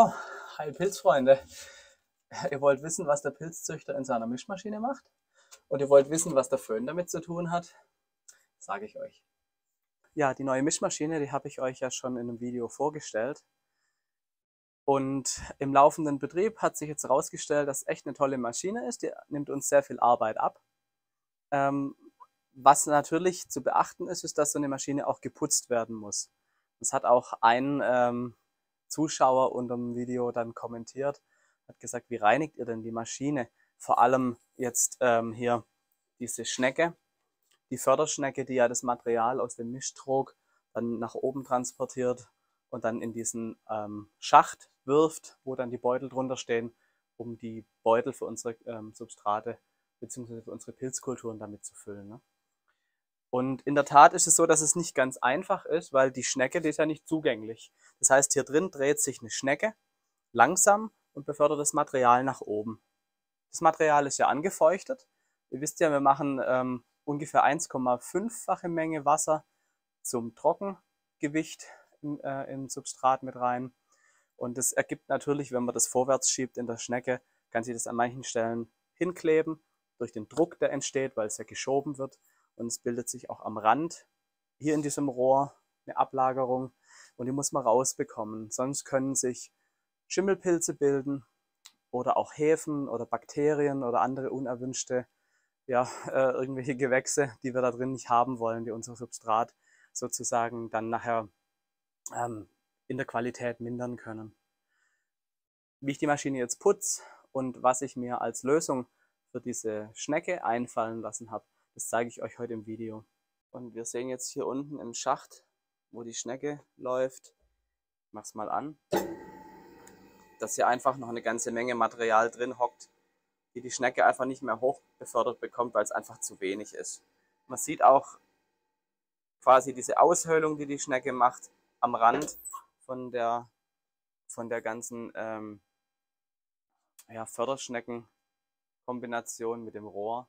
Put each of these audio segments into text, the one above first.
Oh, hi Pilzfreunde. Ihr wollt wissen, was der Pilzzüchter in seiner Mischmaschine macht? Und ihr wollt wissen, was der Föhn damit zu tun hat? Sage ich euch. Ja, die neue Mischmaschine, die habe ich euch ja schon in einem Video vorgestellt. Und im laufenden Betrieb hat sich jetzt herausgestellt, dass echt eine tolle Maschine ist. Die nimmt uns sehr viel Arbeit ab. Ähm, was natürlich zu beachten ist, ist, dass so eine Maschine auch geputzt werden muss. Das hat auch ein ähm, Zuschauer unter dem Video dann kommentiert, hat gesagt, wie reinigt ihr denn die Maschine? Vor allem jetzt ähm, hier diese Schnecke, die Förderschnecke, die ja das Material aus dem Mischtrog dann nach oben transportiert und dann in diesen ähm, Schacht wirft, wo dann die Beutel drunter stehen, um die Beutel für unsere ähm, Substrate bzw. für unsere Pilzkulturen damit zu füllen. Ne? Und in der Tat ist es so, dass es nicht ganz einfach ist, weil die Schnecke, die ist ja nicht zugänglich. Das heißt, hier drin dreht sich eine Schnecke langsam und befördert das Material nach oben. Das Material ist ja angefeuchtet. Ihr wisst ja, wir machen ähm, ungefähr 1,5-fache Menge Wasser zum Trockengewicht im, äh, im Substrat mit rein. Und das ergibt natürlich, wenn man das vorwärts schiebt in der Schnecke, kann sich das an manchen Stellen hinkleben durch den Druck, der entsteht, weil es ja geschoben wird. Und es bildet sich auch am Rand hier in diesem Rohr eine Ablagerung und die muss man rausbekommen. Sonst können sich Schimmelpilze bilden oder auch Hefen oder Bakterien oder andere unerwünschte ja, äh, irgendwelche Gewächse, die wir da drin nicht haben wollen, die unser Substrat sozusagen dann nachher ähm, in der Qualität mindern können. Wie ich die Maschine jetzt putze und was ich mir als Lösung für diese Schnecke einfallen lassen habe, das zeige ich euch heute im Video. Und wir sehen jetzt hier unten im Schacht, wo die Schnecke läuft, ich mach's mal an, dass hier einfach noch eine ganze Menge Material drin hockt, die die Schnecke einfach nicht mehr hoch befördert bekommt, weil es einfach zu wenig ist. Man sieht auch quasi diese Aushöhlung, die die Schnecke macht, am Rand von der, von der ganzen ähm, ja, Förderschneckenkombination mit dem Rohr.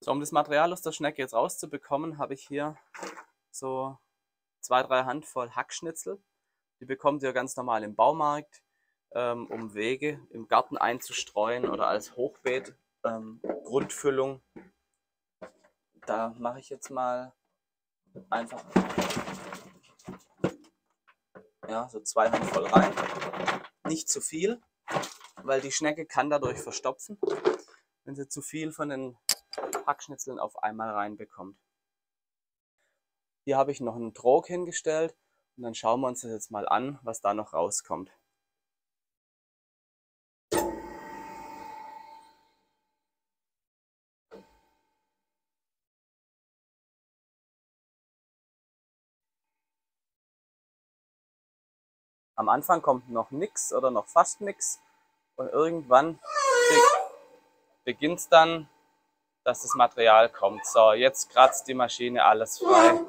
So, um das Material aus der Schnecke jetzt rauszubekommen, habe ich hier so zwei, drei Handvoll Hackschnitzel. Die bekommt ihr ganz normal im Baumarkt, ähm, um Wege im Garten einzustreuen oder als Hochbeet, ähm, Grundfüllung. Da mache ich jetzt mal einfach ja, so zwei Handvoll rein. Nicht zu viel, weil die Schnecke kann dadurch verstopfen, wenn sie zu viel von den Hackschnitzeln auf einmal reinbekommt. Hier habe ich noch einen Trog hingestellt und dann schauen wir uns das jetzt mal an, was da noch rauskommt. Am Anfang kommt noch nichts oder noch fast nichts und irgendwann beginnt es dann dass das Material kommt. So, jetzt kratzt die Maschine alles frei.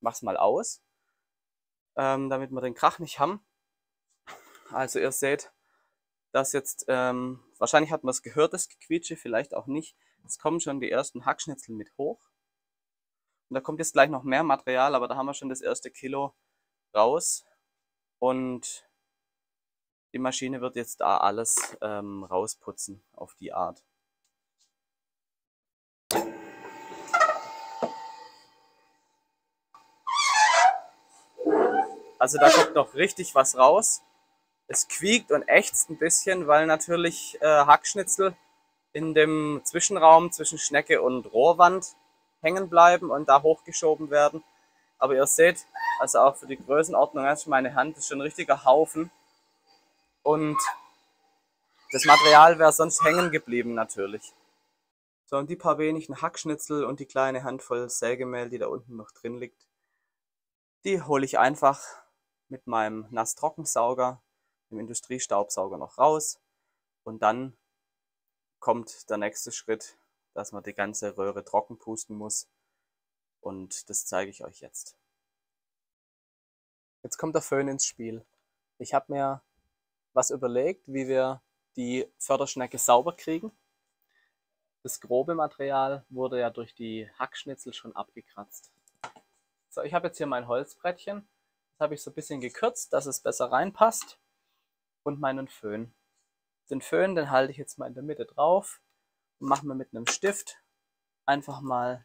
Mach's mal aus, ähm, damit wir den Krach nicht haben. Also ihr seht, dass jetzt, ähm, wahrscheinlich hat man es gehört, das Gequietsche, vielleicht auch nicht. Es kommen schon die ersten Hackschnitzel mit hoch. Und da kommt jetzt gleich noch mehr Material, aber da haben wir schon das erste Kilo raus. Und die Maschine wird jetzt da alles ähm, rausputzen auf die Art. Also da kommt noch richtig was raus. Es quiekt und ächzt ein bisschen, weil natürlich äh, Hackschnitzel in dem Zwischenraum zwischen Schnecke und Rohrwand hängen bleiben und da hochgeschoben werden. Aber ihr seht, also auch für die Größenordnung, also meine Hand ist schon ein richtiger Haufen. Und das Material wäre sonst hängen geblieben natürlich. So, und die paar wenigen Hackschnitzel und die kleine Handvoll Sägemehl, die da unten noch drin liegt, die hole ich einfach mit meinem Nass-Trockensauger, dem Industriestaubsauger noch raus. Und dann kommt der nächste Schritt, dass man die ganze Röhre trocken pusten muss. Und das zeige ich euch jetzt. Jetzt kommt der Föhn ins Spiel. Ich habe mir was überlegt, wie wir die Förderschnecke sauber kriegen. Das grobe Material wurde ja durch die Hackschnitzel schon abgekratzt. So, ich habe jetzt hier mein Holzbrettchen. Das habe ich so ein bisschen gekürzt, dass es besser reinpasst. Und meinen Föhn. Den Föhn, den halte ich jetzt mal in der Mitte drauf und mache mir mit einem Stift einfach mal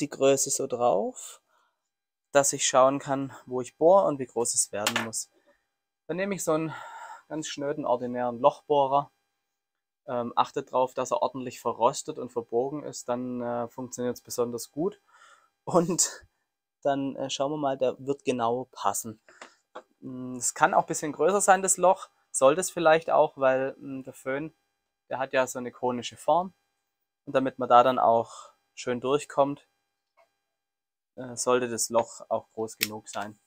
die Größe so drauf, dass ich schauen kann, wo ich bohre und wie groß es werden muss. Dann nehme ich so einen ganz schnöden, ordinären Lochbohrer. Ähm, achtet darauf, dass er ordentlich verrostet und verbogen ist, dann äh, funktioniert es besonders gut. Und dann äh, schauen wir mal, der wird genau passen. Hm, es kann auch ein bisschen größer sein, das Loch. Sollte es vielleicht auch, weil mh, hm, der Föhn, der hat ja so eine konische Form. Und damit man da dann auch schön durchkommt, äh, sollte das Loch auch groß genug sein.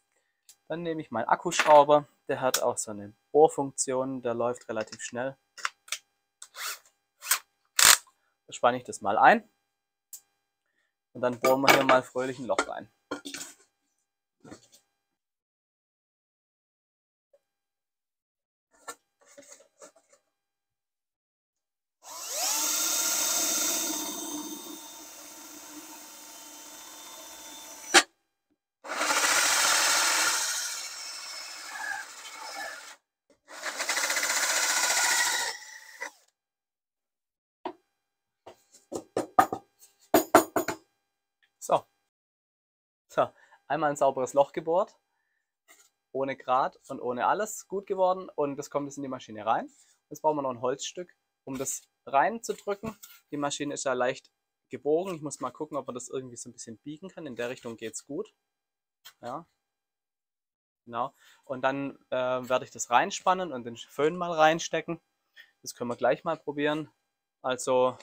Dann nehme ich meinen Akkuschrauber, der hat auch so eine Bohrfunktion, der läuft relativ schnell. Da spanne ich das mal ein und dann bohren wir hier mal fröhlich ein Loch rein. Einmal ein sauberes Loch gebohrt, ohne Grat und ohne alles, gut geworden und das kommt jetzt in die Maschine rein. Jetzt brauchen wir noch ein Holzstück, um das reinzudrücken. Die Maschine ist ja leicht gebogen. Ich muss mal gucken, ob man das irgendwie so ein bisschen biegen kann. In der Richtung geht es gut. Ja, genau. Und dann äh, werde ich das reinspannen und den Föhn mal reinstecken. Das können wir gleich mal probieren. Also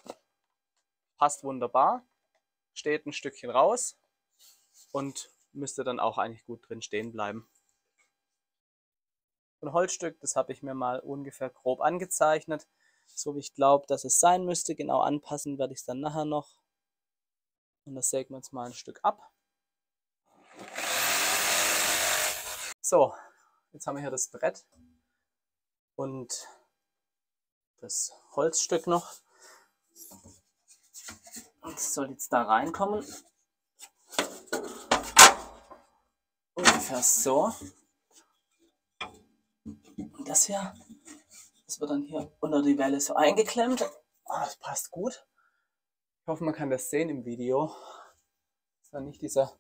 passt wunderbar steht ein Stückchen raus und müsste dann auch eigentlich gut drin stehen bleiben. Ein Holzstück, das habe ich mir mal ungefähr grob angezeichnet, so wie ich glaube, dass es sein müsste. Genau anpassen werde ich es dann nachher noch. Und das sägen wir uns mal ein Stück ab. So, jetzt haben wir hier das Brett und das Holzstück noch. Das soll jetzt da reinkommen. Ungefähr so. Und das hier, das wird dann hier unter die Welle so eingeklemmt. Oh, das passt gut. Ich hoffe, man kann das sehen im Video, dass da nicht dieser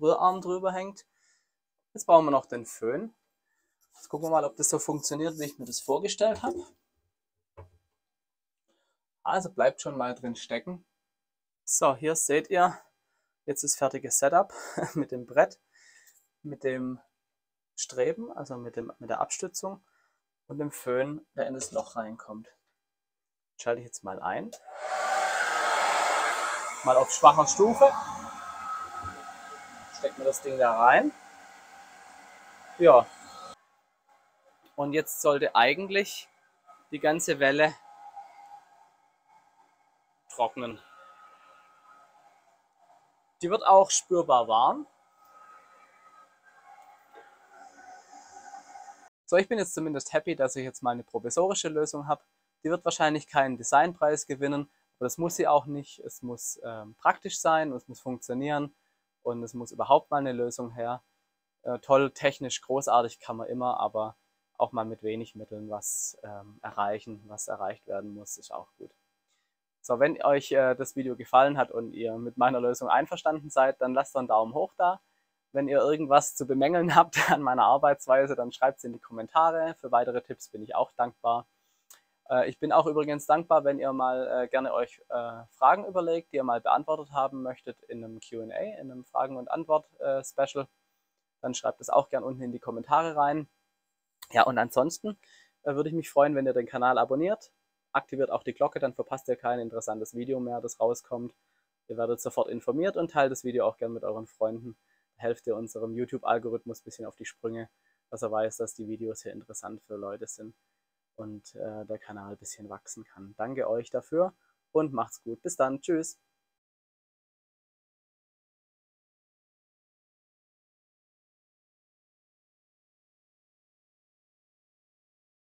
Rührarm drüber hängt. Jetzt brauchen wir noch den Föhn. Jetzt gucken wir mal, ob das so funktioniert, wie ich mir das vorgestellt habe. Also bleibt schon mal drin stecken. So, hier seht ihr jetzt das fertige Setup mit dem Brett, mit dem Streben, also mit, dem, mit der Abstützung und dem Föhn, der in das Loch reinkommt. Schalte ich jetzt mal ein. Mal auf schwacher Stufe. Stecken wir das Ding da rein. Ja. Und jetzt sollte eigentlich die ganze Welle trocknen. Die wird auch spürbar warm. So, ich bin jetzt zumindest happy, dass ich jetzt mal eine provisorische Lösung habe. Die wird wahrscheinlich keinen Designpreis gewinnen, aber das muss sie auch nicht. Es muss ähm, praktisch sein, es muss funktionieren und es muss überhaupt mal eine Lösung her. Äh, toll, technisch, großartig kann man immer, aber auch mal mit wenig Mitteln was ähm, erreichen, was erreicht werden muss, ist auch gut. So, wenn euch äh, das Video gefallen hat und ihr mit meiner Lösung einverstanden seid, dann lasst doch einen Daumen hoch da. Wenn ihr irgendwas zu bemängeln habt an meiner Arbeitsweise, dann schreibt es in die Kommentare. Für weitere Tipps bin ich auch dankbar. Äh, ich bin auch übrigens dankbar, wenn ihr mal äh, gerne euch äh, Fragen überlegt, die ihr mal beantwortet haben möchtet in einem Q&A, in einem Fragen- und Antwort-Special. Dann schreibt es auch gerne unten in die Kommentare rein. Ja, und ansonsten würde ich mich freuen, wenn ihr den Kanal abonniert, aktiviert auch die Glocke, dann verpasst ihr kein interessantes Video mehr, das rauskommt. Ihr werdet sofort informiert und teilt das Video auch gerne mit euren Freunden. Helft ihr unserem YouTube-Algorithmus ein bisschen auf die Sprünge, dass er weiß, dass die Videos hier interessant für Leute sind und äh, der Kanal ein bisschen wachsen kann. Danke euch dafür und macht's gut. Bis dann. Tschüss.